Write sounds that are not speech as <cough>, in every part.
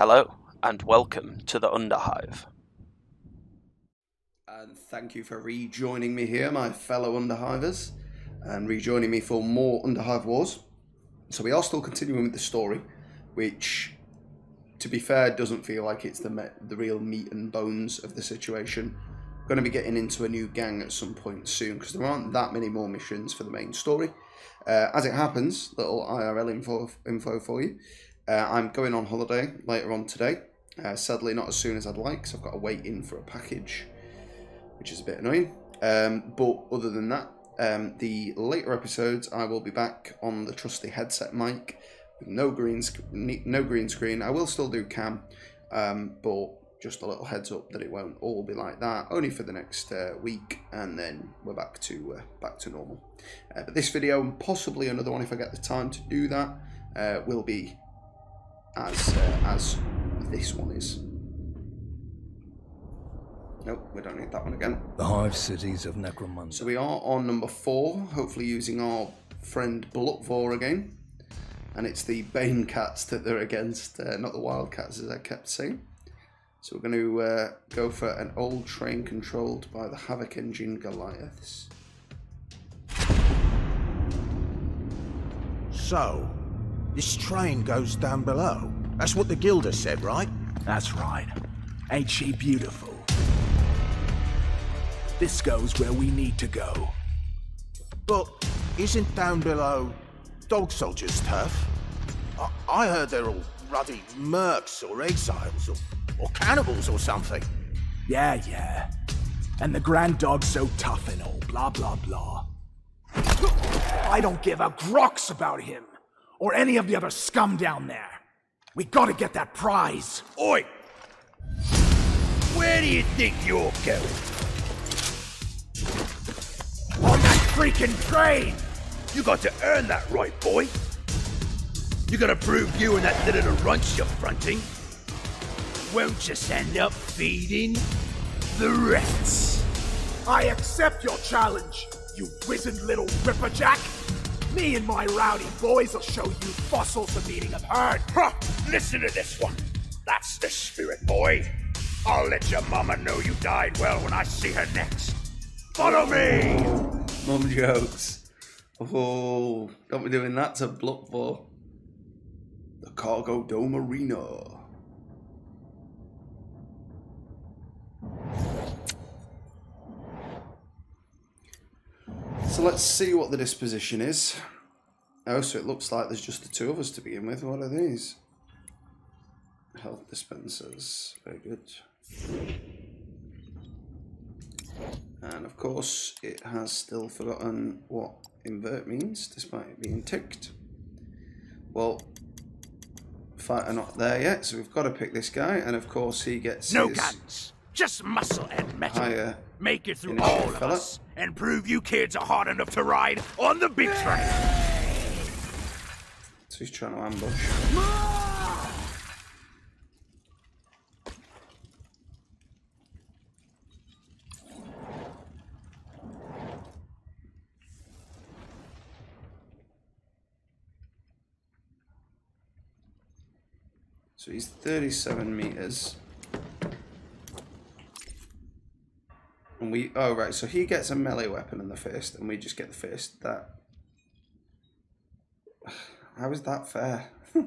Hello, and welcome to the Underhive. And thank you for rejoining me here, my fellow Underhivers, and rejoining me for more Underhive Wars. So we are still continuing with the story, which, to be fair, doesn't feel like it's the the real meat and bones of the situation. Going to be getting into a new gang at some point soon because there aren't that many more missions for the main story. Uh, as it happens, little IRL info info for you. Uh, I'm going on holiday later on today. Uh, sadly, not as soon as I'd like, so I've got to wait in for a package, which is a bit annoying. Um, but other than that, um, the later episodes I will be back on the trusty headset mic with no green no green screen. I will still do cam, um, but just a little heads up that it won't all be like that. Only for the next uh, week, and then we're back to uh, back to normal. Uh, but this video and possibly another one if I get the time to do that uh, will be as uh, as this one is. Nope, we don't need that one again. The hive cities of Necromunda. So we are on number four, hopefully using our friend Blutvor again. And it's the Bane cats that they're against, uh, not the Wildcats as I kept saying. So we're going to uh, go for an old train controlled by the Havoc Engine Goliaths. So, this train goes down below. That's what the Guilder said, right? That's right. Ain't she beautiful? This goes where we need to go. But isn't down below dog soldiers' turf? I, I heard they're all ruddy mercs or exiles or, or cannibals or something. Yeah, yeah. And the grand dog's so tough and all, blah, blah, blah. I don't give a grox about him, or any of the other scum down there. We gotta get that prize. Oi! Where do you think you're going? On that freaking train! You got to earn that right, boy. You gotta prove you and that little runch you're fronting. Won't just end up feeding the rats. I accept your challenge, you wizened little ripperjack. Me and my rowdy boys will show you fossils the meaning of herd. Huh, listen to this one. That's the spirit, boy. I'll let your mama know you died well when I see her next. Follow me! Mum jokes. Oh, don't be doing that to Blutvor. The Cargo Dome Arena. So let's see what the disposition is. Oh, so it looks like there's just the two of us to begin with. What are these? Health dispensers. Very good. And of course, it has still forgotten what invert means, despite it being ticked. Well, fight are not there yet, so we've got to pick this guy, and of course he gets No guns, just muscle and metal. higher. Make it through all of fella. us and prove you kids are hard enough to ride on the big train. So he's trying to ambush. So he's 37 meters. We, oh right, so he gets a melee weapon in the fist, and we just get the fist. That, <sighs> how is that fair? <laughs>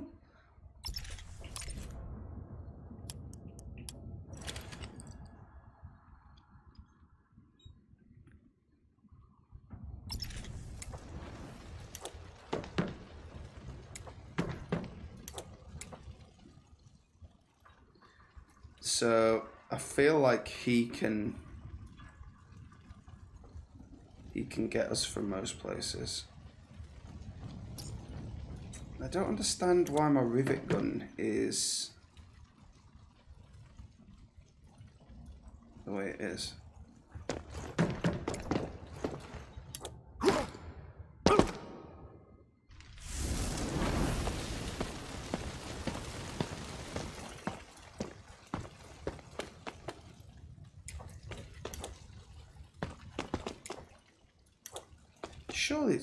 So I feel like he can he can get us from most places. I don't understand why my rivet gun is the way it is.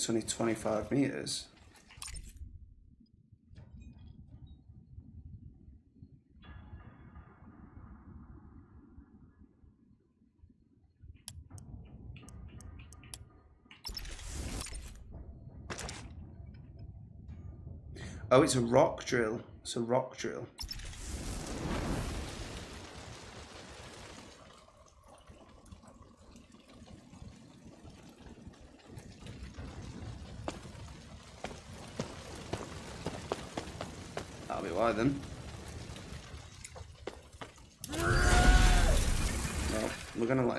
it's only 25 meters. Oh, it's a rock drill. It's a rock drill.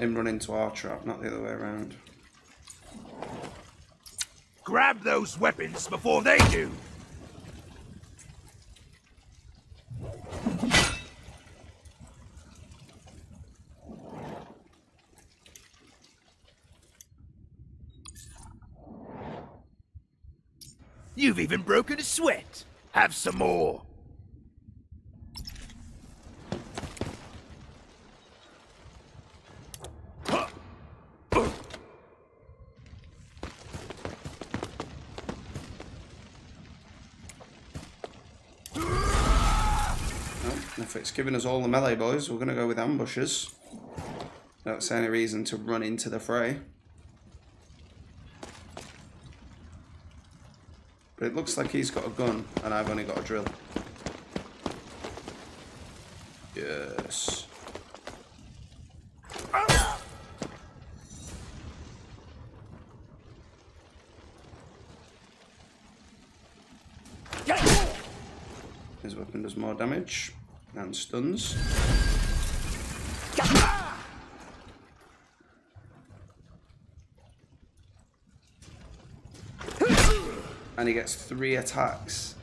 Him run into our trap, not the other way around. Grab those weapons before they do! You've even broken a sweat. Have some more. Well, if it's giving us all the melee boys, we're gonna go with ambushes. See any reason to run into the fray. But it looks like he's got a gun, and I've only got a drill. Yes. His weapon does more damage and stuns. And he gets three attacks.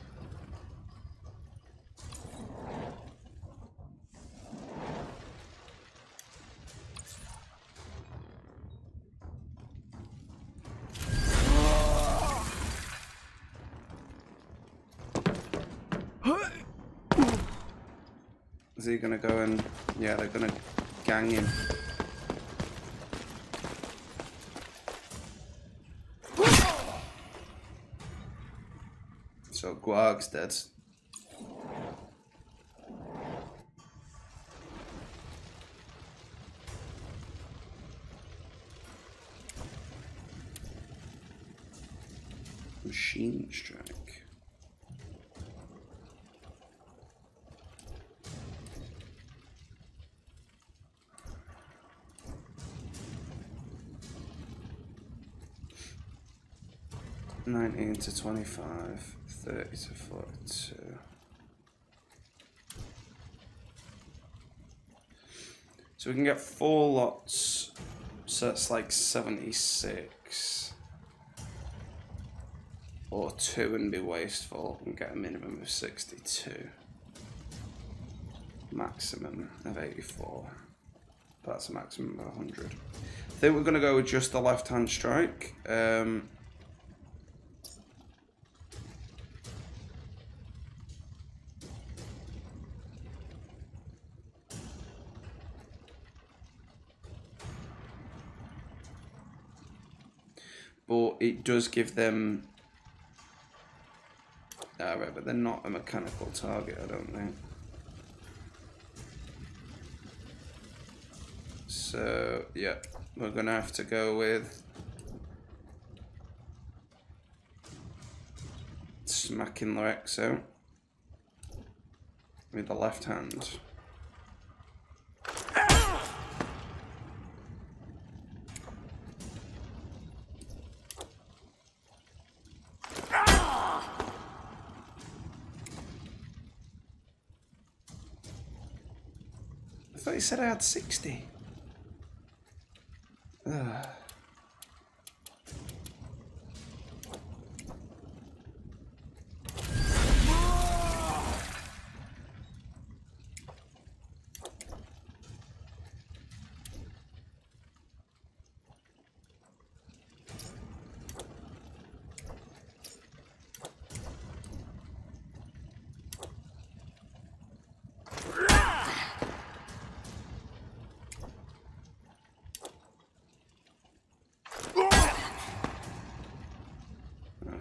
He gonna go and yeah, they're gonna gang him. So Guag's dead. to 25, 30 to 42. So we can get four lots, so that's like 76. Or two and be wasteful and get a minimum of 62. Maximum of 84. That's a maximum of 100. I think we're going to go with just the left-hand strike. Um, it does give them. Uh, right, but they're not a mechanical target, I don't think. So, yeah, we're gonna have to go with smacking Lorexo with the left hand. I thought you said I had 60. Ugh.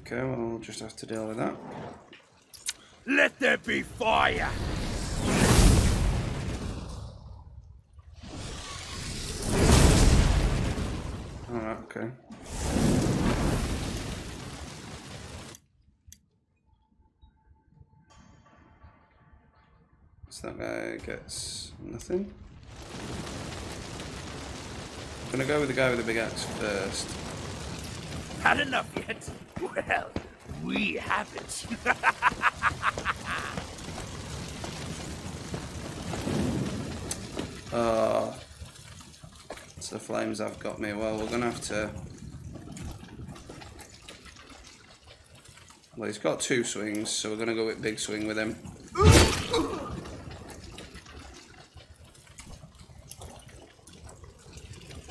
Okay, well, we'll just have to deal with that. Let there be fire! Alright, okay. So that guy gets nothing. I'm gonna go with the guy with the big axe first. Had enough yet? <laughs> Well, we have it. <laughs> Uh, so the flames have got me. Well, we're gonna have to. Well, he's got two swings, so we're gonna go with big swing with him.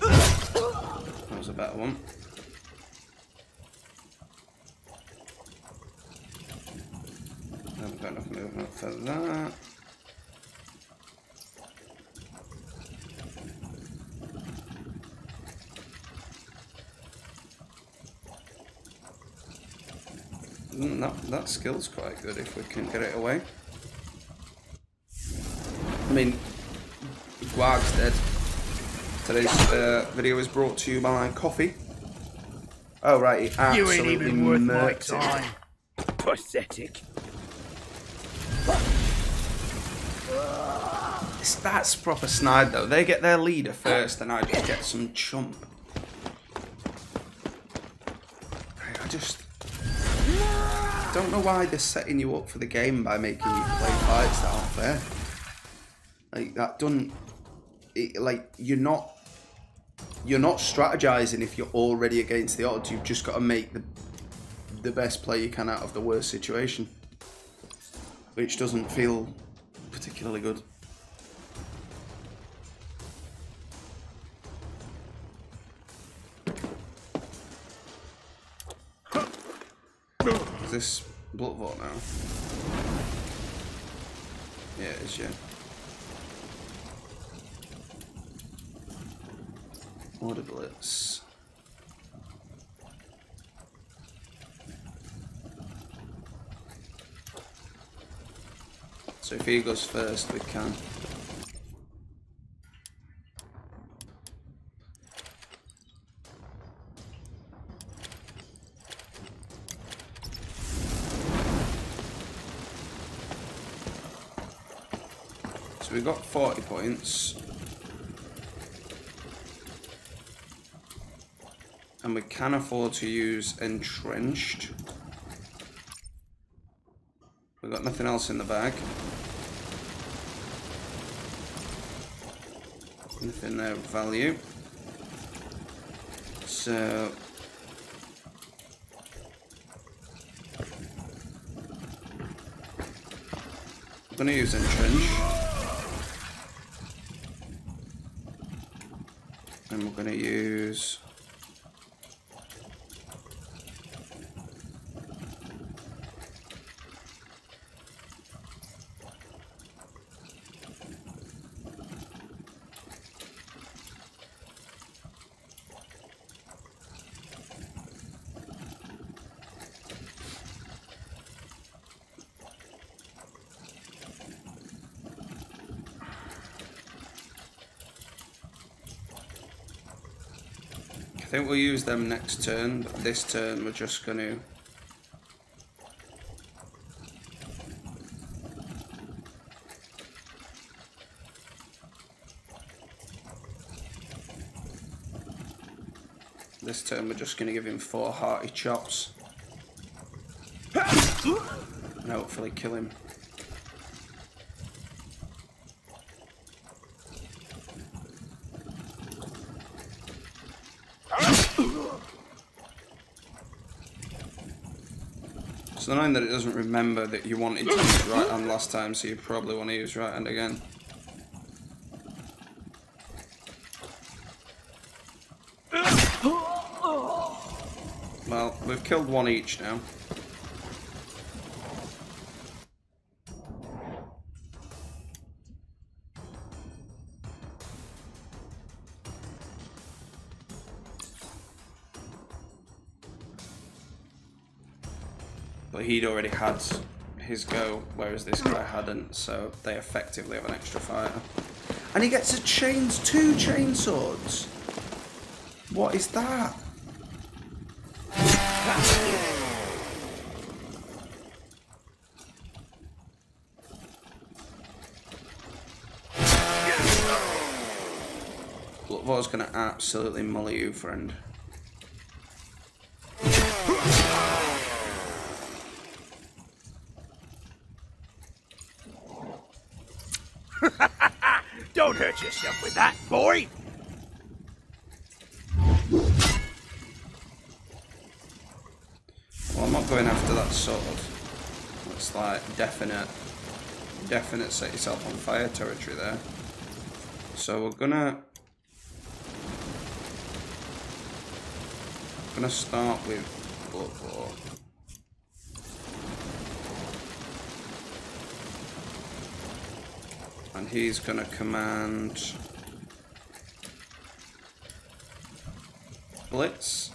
That was a better one. Haven't got enough movement for that. Mm, that, that skill's quite good if we can get it away. I mean, Guag's dead. Today's uh, video is brought to you by coffee. Oh right, he you absolutely ain't even worth my murked it. time. Pathetic. It's- That's proper snide though. They get their leader first, and I just get some chump. I I just don't know why they're setting you up for the game by making you play fights that aren't fair. Like that doesn't. It, like you're not. You're not strategizing if you're already against the odds. You've just got to make the the best play you can out of the worst situation, which doesn't feel particularly good. This Blutvor now? Yeah, it is, yeah. Order blitz. So if he goes first, we can. Got 40 points. And we can afford to use Entrenched. We've got nothing else in the bag. Nothing there of value. So... I'm gonna use Entrench. We're gonna use... think we'll use them next turn, but this turn we're just going to... This turn we're just going to give him four hearty chops. And hopefully kill him. It's annoying that it doesn't remember that you wanted to use right hand last time, so you probably want to use right hand again. Well, we've killed one each now. already had his go, whereas this guy hadn't, so they effectively have an extra fire. And he gets a chains, two chainswords. What is that? Look, was going to absolutely molly you, friend. Hurt yourself with that, boy. Well, I'm not going after that sword. That's like definite, definite set yourself on fire territory there. So we're gonna, gonna start with Blutvor. He's gonna command Blitz.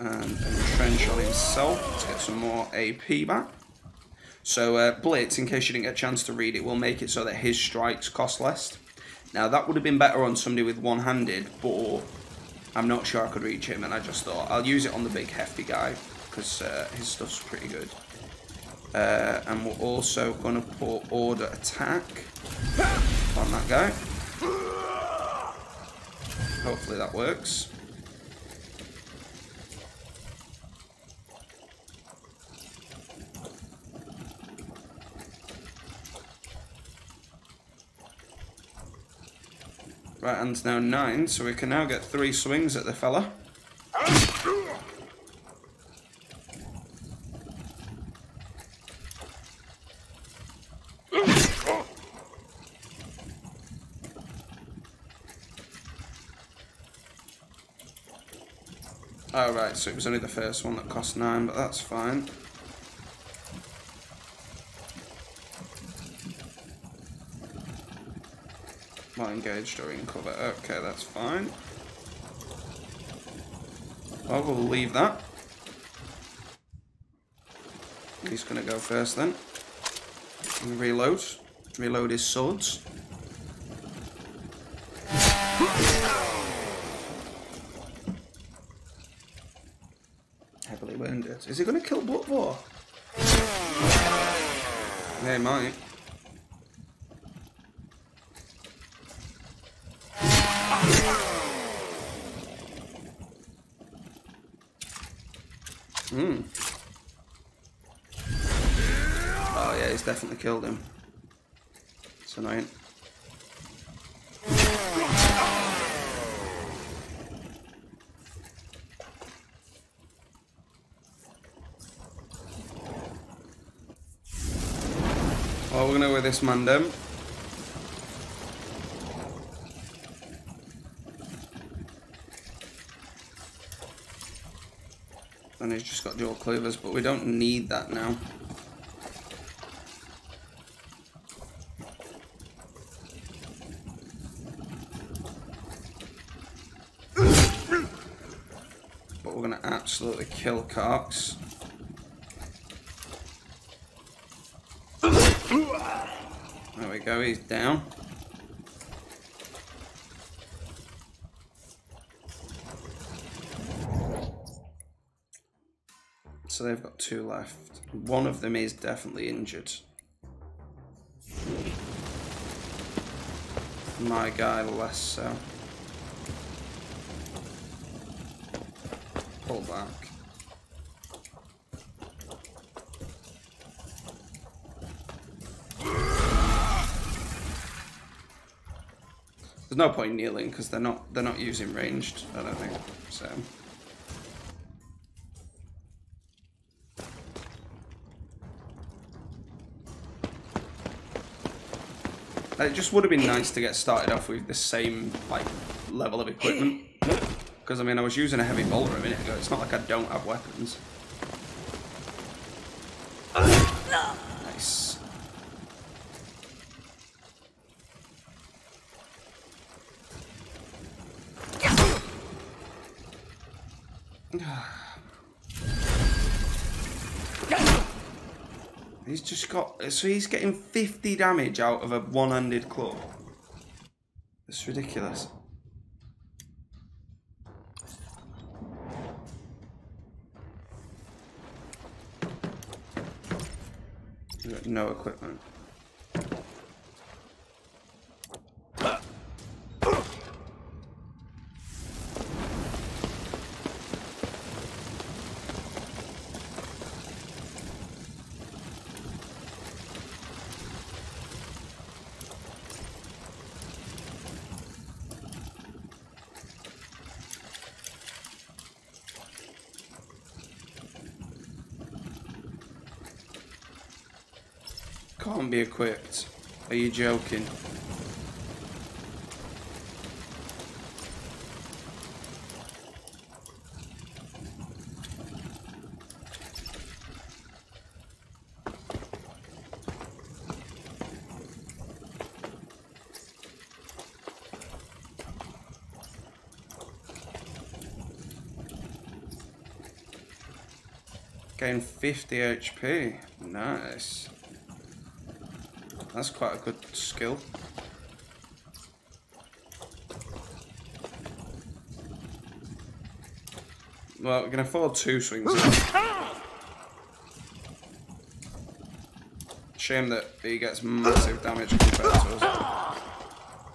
and entrench on himself to get some more AP back. So uh, Blitz, in case you didn't get a chance to read it, will make it so that his strikes cost less. Now that would have been better on somebody with one-handed, but I'm not sure I could reach him, and I just thought I'll use it on the big hefty guy because uh, his stuff's pretty good. Uh, and we're also going to put order attack on that guy. Hopefully that works. Right hand's now nine, so we can now get three swings at the fella. Oh right, so it was only the first one that cost nine, but that's fine. Not engaged or in cover. Okay, that's fine. I will leave that. He's going to go first then. And reload. Reload his swords. Heavily wounded. Is he going to kill Blutvor? Yeah, might. Hmm. Oh yeah, he's definitely killed him. It's annoying. Well, we're gonna go with this man then. And he's just got dual clovers, but we don't need that now. But we're gonna absolutely kill Carx. There we go, he's down. So they've got two left. One of them is definitely injured. My guy less so. Pull back. There's no point kneeling because they're not they're not using ranged. I don't think so. It just would have been nice to get started off with the same like level of equipment. <clears throat> Because I mean, I was using a heavy bolter a minute ago. It's not like I don't have weapons. Nice. He's just got so he's getting 50 damage out of a one-handed club. It's ridiculous. No equipment. Can't be equipped. Are you joking? Gain 50 HP. Nice. That's quite a good skill. Well, we can afford two swings. Shame that he gets massive damage compared to us.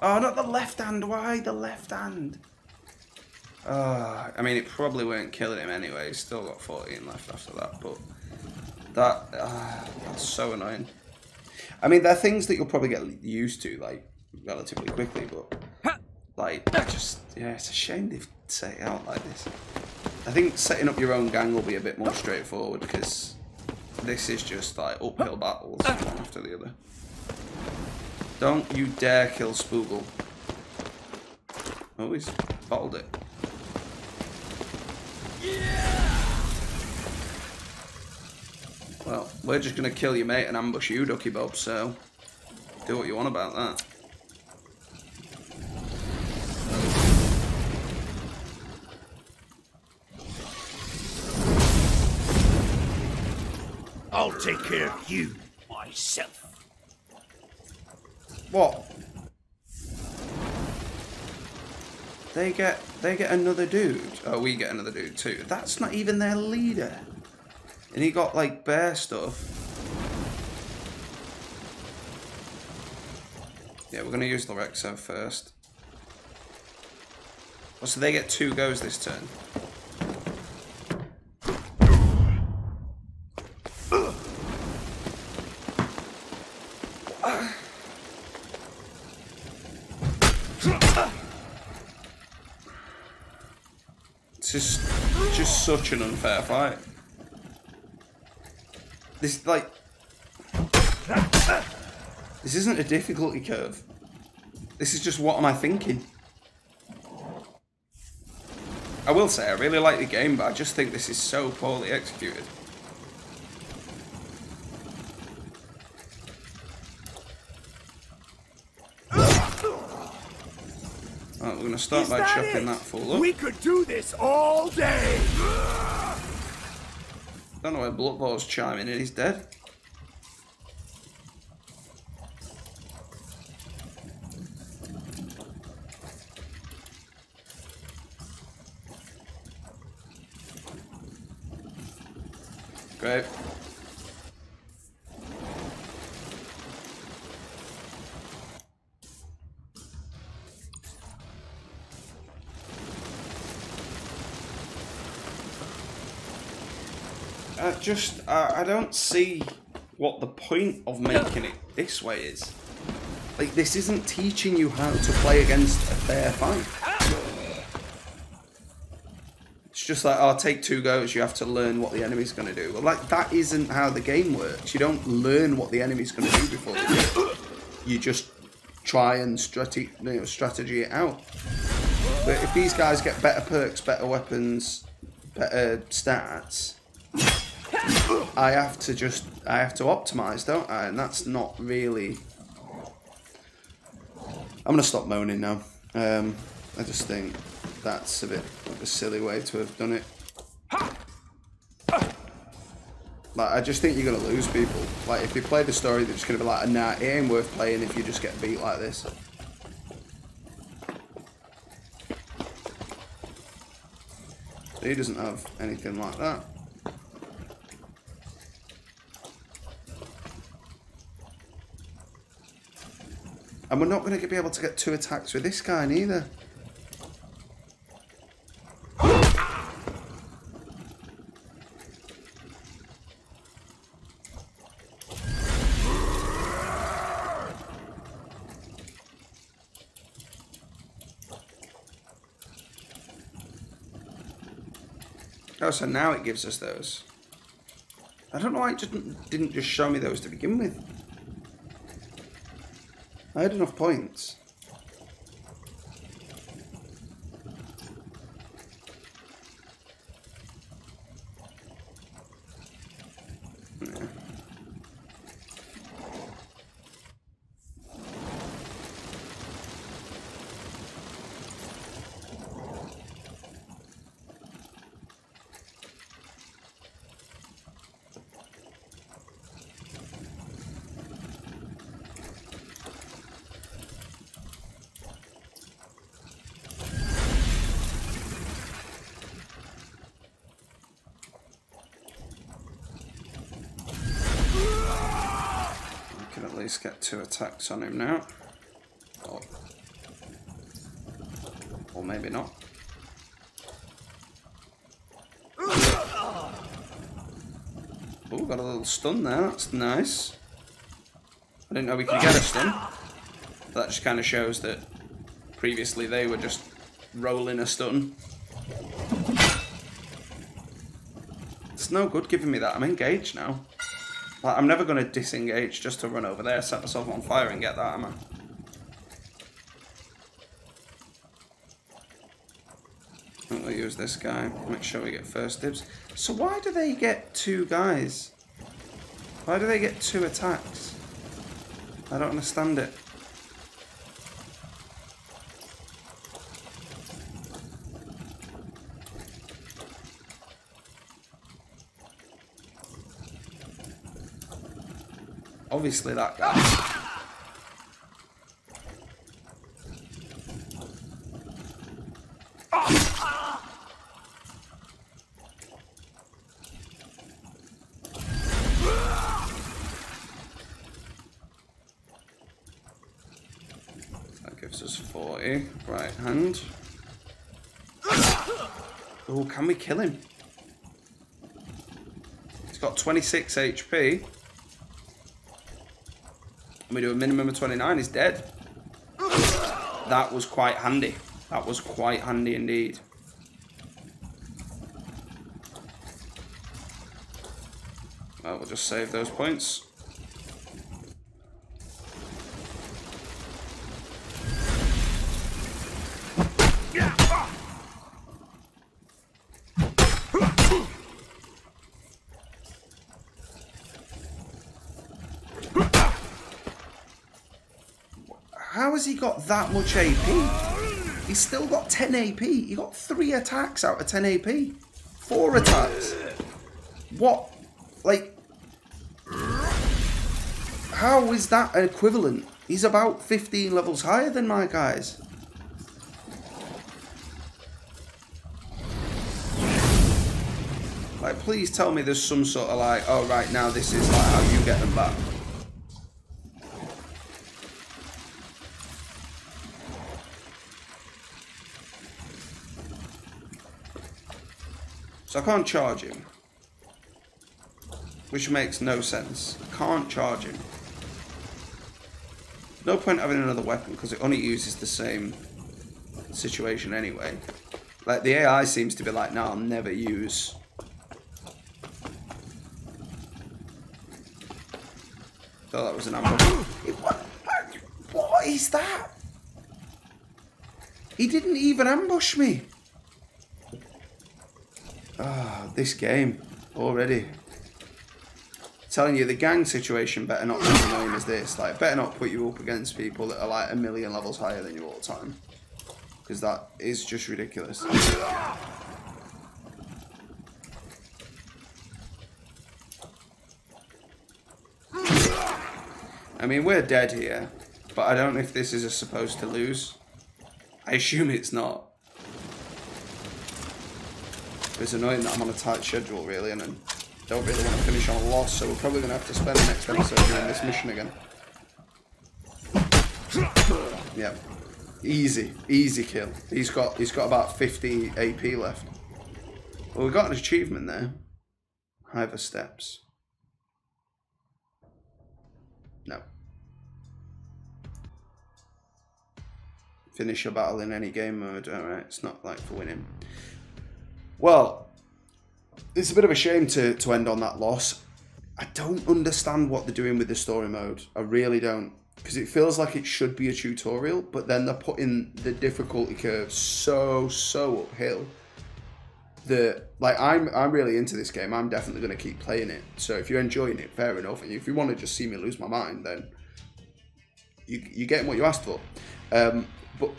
Oh, not the left hand. Why the left hand? Uh, I mean, it probably weren't killing him anyway. He's still got 14 left after that, but that uh, that's so annoying. I mean, there are things that you'll probably get used to, like, relatively quickly, but, like, just, yeah, it's a shame they've set it out like this. I think setting up your own gang will be a bit more straightforward, because this is just, like, uphill battles, ah! one after the other. Don't you dare kill Spoogle. Oh, he's bottled it. Well, we're just gonna kill your mate and ambush you, Ducky Bob, so do what you want about that. I'll take care of you myself. What? They get they get another dude. Oh, we get another dude too. That's not even their leader. And he got like bear stuff. Yeah, we're gonna use Lorexo first. Oh, so they get two goes this turn. It's just, just such an unfair fight. This like, this isn't a difficulty curve. This is just what am I thinking. I will say I really like the game, but I just think this is so poorly executed. Right, we're gonna start by it? that fool up. We could do this all day. Don't know where Blutvor's chiming in, he's dead. Great. I just, I, don't see what the point of making it this way is. Like, this isn't teaching you how to play against a fair fight. It's just like, oh, take two goes, you have to learn what the enemy's going to do. Well, like, that isn't how the game works. You don't learn what the enemy's going to do before do. You just try and strate- you know, strategy it out. But if these guys get better perks, better weapons, better stats, I have to just I have to optimize, don't I? And that's not really. I'm gonna stop moaning now. Um, I just think that's a bit of a silly way to have done it. Like I just think you're gonna lose people. Like if you play the story, they're just gonna be like, "Nah, it ain't worth playing if you just get beat like this." He doesn't have anything like that. And we're not going to be able to get two attacks with this guy neither. Oh, so now it gives us those. I don't know why it just didn't just show me those to begin with. I had enough points. Least get two attacks on him now. Or, or maybe not. Oh, got a little stun there. That's nice. I didn't know we could get a stun. That just kind of shows that previously they were just rolling a stun. It's no good giving me that. I'm engaged now. Like, I'm never going to disengage just to run over there, set myself on fire and get that, am I? We'll use this guy. Make sure we get first dibs. So why do they get two guys? Why do they get two attacks? I don't understand it. Obviously that guy. That gives us 40. Right hand. Oh, can we kill him? He's got 26 HP. We do a minimum of 29, he's dead. That was quite handy. That was quite handy indeed. Well, we'll just save those points. How has he got that much AP? He's still got 10 AP. He got three attacks out of 10 AP. Four attacks. What? Like, how is that equivalent? He's about 15 levels higher than my guys. Like, please tell me there's some sort of like, oh, right now this is like how you get them back. So I can't charge him. Which makes no sense. I can't charge him. No point having another weapon because it only uses the same situation anyway. Like the AI seems to be like, no, I'll never use. Oh, that was an ambush. What, what is that? He didn't even ambush me. Ah, this game already. Telling you, the gang situation better not be as annoying as this. Like, better not put you up against people that are like a million levels higher than you all the time. Because that is just ridiculous. I mean, we're dead here, but I don't know if this is a supposed to lose. I assume it's not. It's annoying that I'm on a tight schedule, really, and I don't really want to finish on a loss, so we're probably going to have to spend the next episode doing this mission again. Yeah. Easy, easy kill. He's got he's got about 50 AP left. Well, we got an achievement there. Hiver steps. No. Finish a battle in any game mode. Alright, it's not like for winning. Well, it's a bit of a shame to, to end on that loss. I don't understand what they're doing with the story mode. I really don't. Because it feels like it should be a tutorial, but then they're putting the difficulty curve so, so uphill that like I'm I'm really into this game. I'm definitely gonna keep playing it. So if you're enjoying it, fair enough. And if you want to just see me lose my mind, then you you're getting what you asked for. Um, but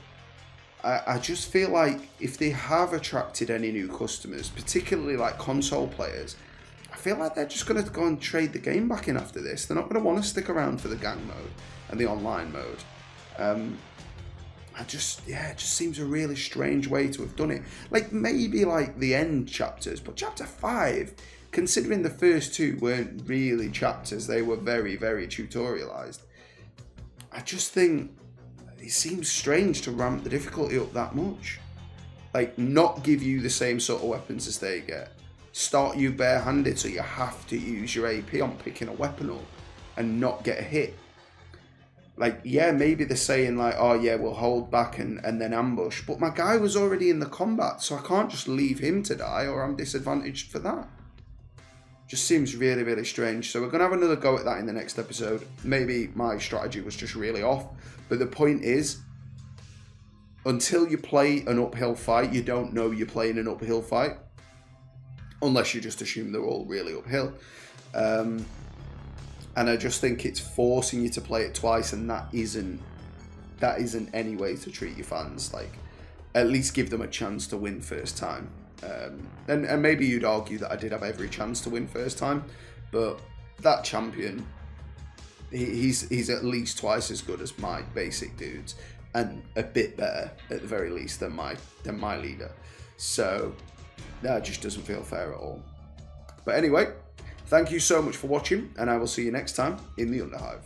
I, I just feel like if they have attracted any new customers, particularly like console players, I feel like they're just going to go and trade the game back in after this. They're not going to want to stick around for the gang mode and the online mode. Um, I just, yeah, it just seems a really strange way to have done it. Like maybe like the end chapters, but chapter five, considering the first two weren't really chapters, they were very, very tutorialized. I just think it seems strange to ramp the difficulty up that much. Like, not give you the same sort of weapons as they get. Start you barehanded so you have to use your AP on picking a weapon up and not get a hit. Like, yeah, maybe they're saying, like, oh, yeah, we'll hold back and, and then ambush. But my guy was already in the combat, so I can't just leave him to die or I'm disadvantaged for that. Just seems really, really strange. So we're going to have another go at that in the next episode. Maybe my strategy was just really off. But the point is, until you play an uphill fight, you don't know you're playing an uphill fight. Unless you just assume they're all really uphill. Um, and I just think it's forcing you to play it twice, and that isn't that isn't any way to treat your fans. Like, at least give them a chance to win first time. Um, and, and maybe you'd argue that I did have every chance to win first time, but that champion, he, he's he's at least twice as good as my basic dudes, and a bit better at the very least than my than my leader. So that just doesn't feel fair at all. But anyway, thank you so much for watching, and I will see you next time in the Underhive.